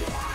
Yeah!